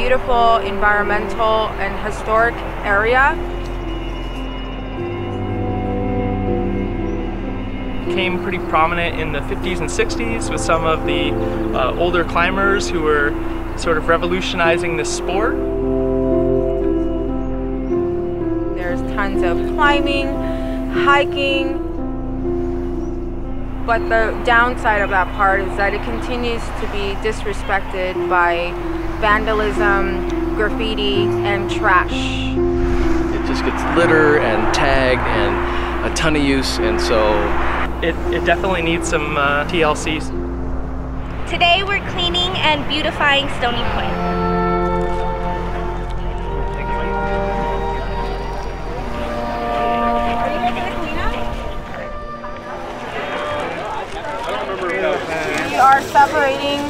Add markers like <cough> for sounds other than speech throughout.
beautiful environmental and historic area. Became pretty prominent in the 50s and 60s with some of the uh, older climbers who were sort of revolutionizing this sport. There's tons of climbing, hiking, but the downside of that part is that it continues to be disrespected by vandalism, graffiti, and trash. It just gets litter and tagged and a ton of use, and so it, it definitely needs some uh, TLCs. Today we're cleaning and beautifying Stoney Point. We are separating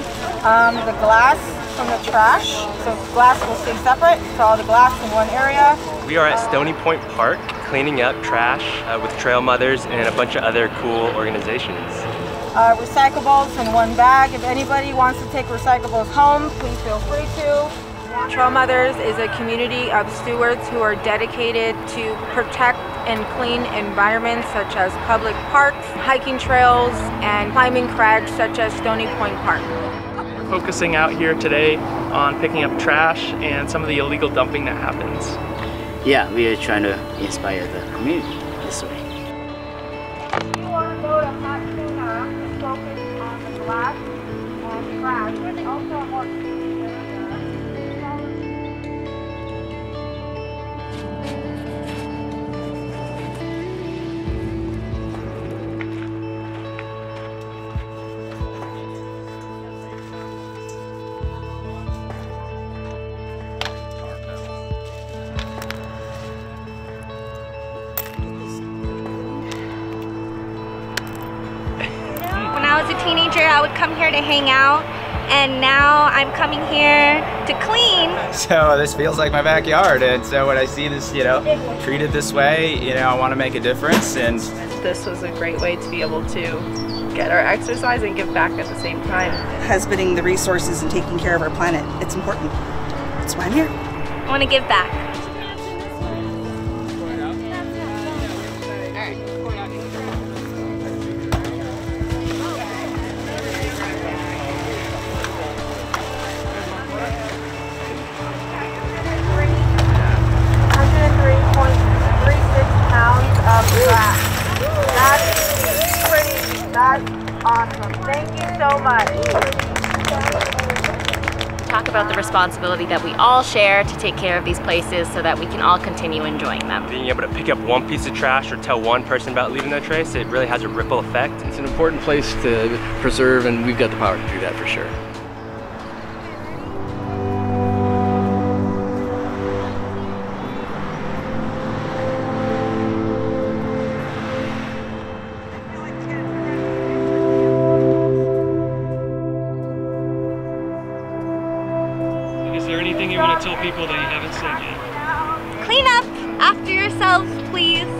um, the glass from the trash. So glass will stay separate, so all the glass in one area. We are at Stoney Point Park cleaning up trash uh, with Trailmothers and a bunch of other cool organizations. Uh, recyclables in one bag. If anybody wants to take recyclables home, please feel free to. Trailmothers is a community of stewards who are dedicated to protect and clean environments such as public parks, hiking trails, and climbing crags such as Stoney Point Park. We're focusing out here today on picking up trash and some of the illegal dumping that happens. Yeah, we are trying to inspire the community this way. focus on the glass and trash. Also a more When I was a teenager, I would come here to hang out, and now I'm coming here to clean. <laughs> So this feels like my backyard, and so when I see this, you know, treated this way, you know, I want to make a difference, and this was a great way to be able to get our exercise and give back at the same time. Husbanding the resources and taking care of our planet, it's important. That's why I'm here. I want to give back. Awesome. Thank you so much. Talk about the responsibility that we all share to take care of these places so that we can all continue enjoying them. Being able to pick up one piece of trash or tell one person about leaving their trace, it really has a ripple effect. it's an important place to preserve, and we've got the power to do that for sure. tell people that you haven't said yet? Clean up after yourselves, please.